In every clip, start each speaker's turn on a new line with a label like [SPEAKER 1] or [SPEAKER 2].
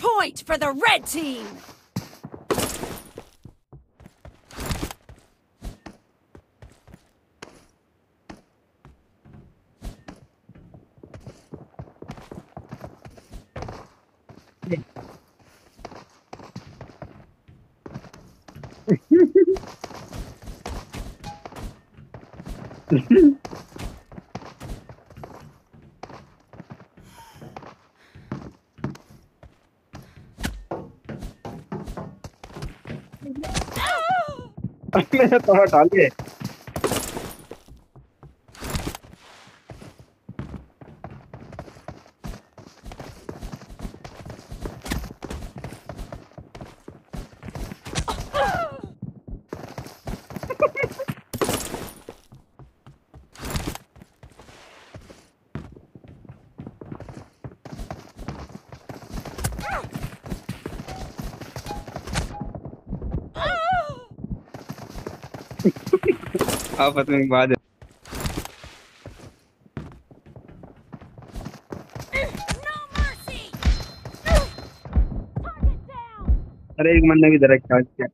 [SPEAKER 1] point for the red team!
[SPEAKER 2] मैंने तो थोड़ा लिए। आपस में एक बात है
[SPEAKER 1] No mercy! Target down!
[SPEAKER 2] अरे एक मन ने भी डायरेक्ट चार्ज किया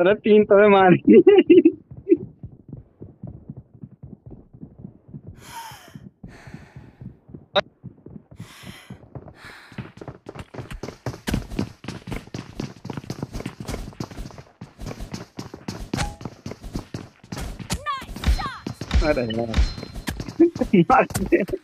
[SPEAKER 2] अरे तीन तो मार! अरे यार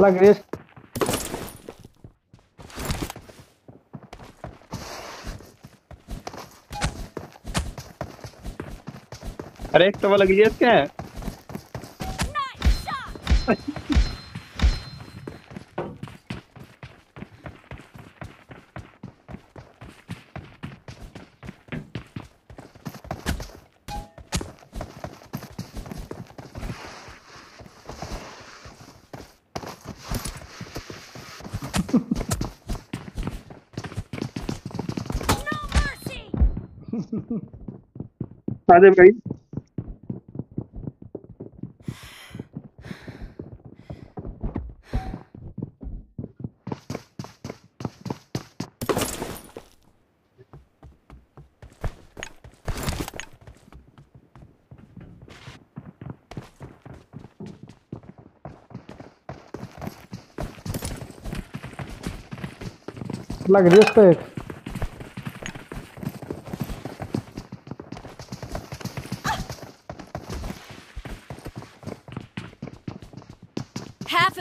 [SPEAKER 3] लग रही है।
[SPEAKER 2] अरे एक तो वो लगी है क्या आजा भाई।
[SPEAKER 3] लग रही है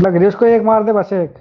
[SPEAKER 3] लग रही उसको एक मार दे बस एक।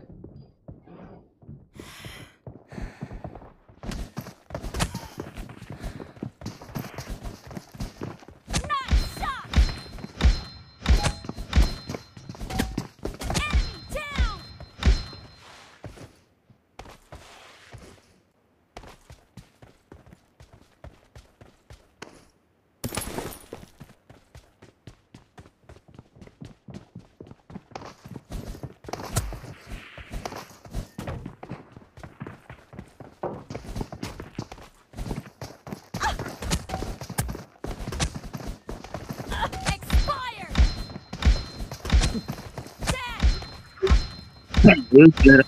[SPEAKER 1] Good, good.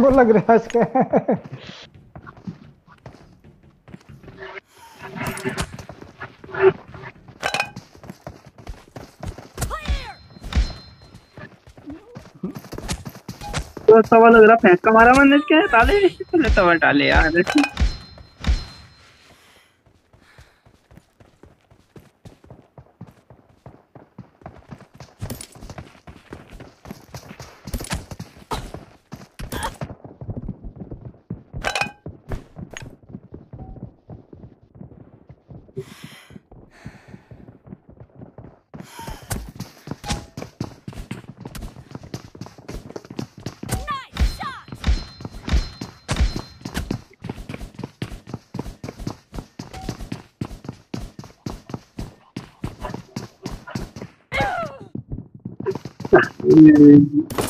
[SPEAKER 3] वो लग रहा है इसका!
[SPEAKER 2] तो सवाल लग रहा फेंक का मारा मैंने क्या ताले। ताले सवाल टाले यार।
[SPEAKER 1] eh,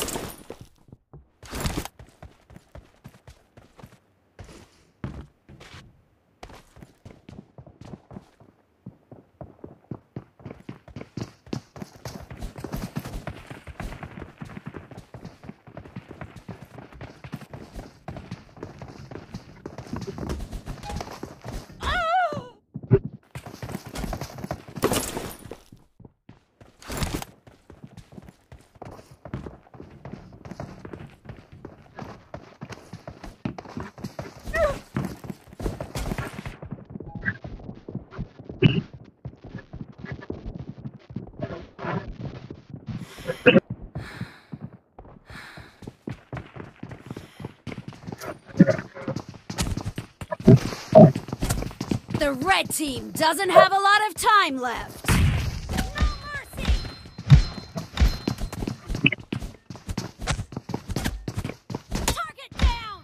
[SPEAKER 1] The red team doesn't have a lot of time left. No mercy! Target down!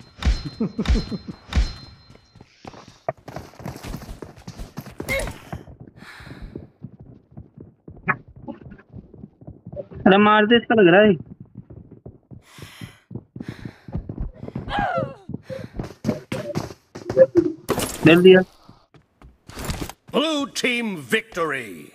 [SPEAKER 2] अरे मार दे इसका लग रहा है
[SPEAKER 4] Blue team victory.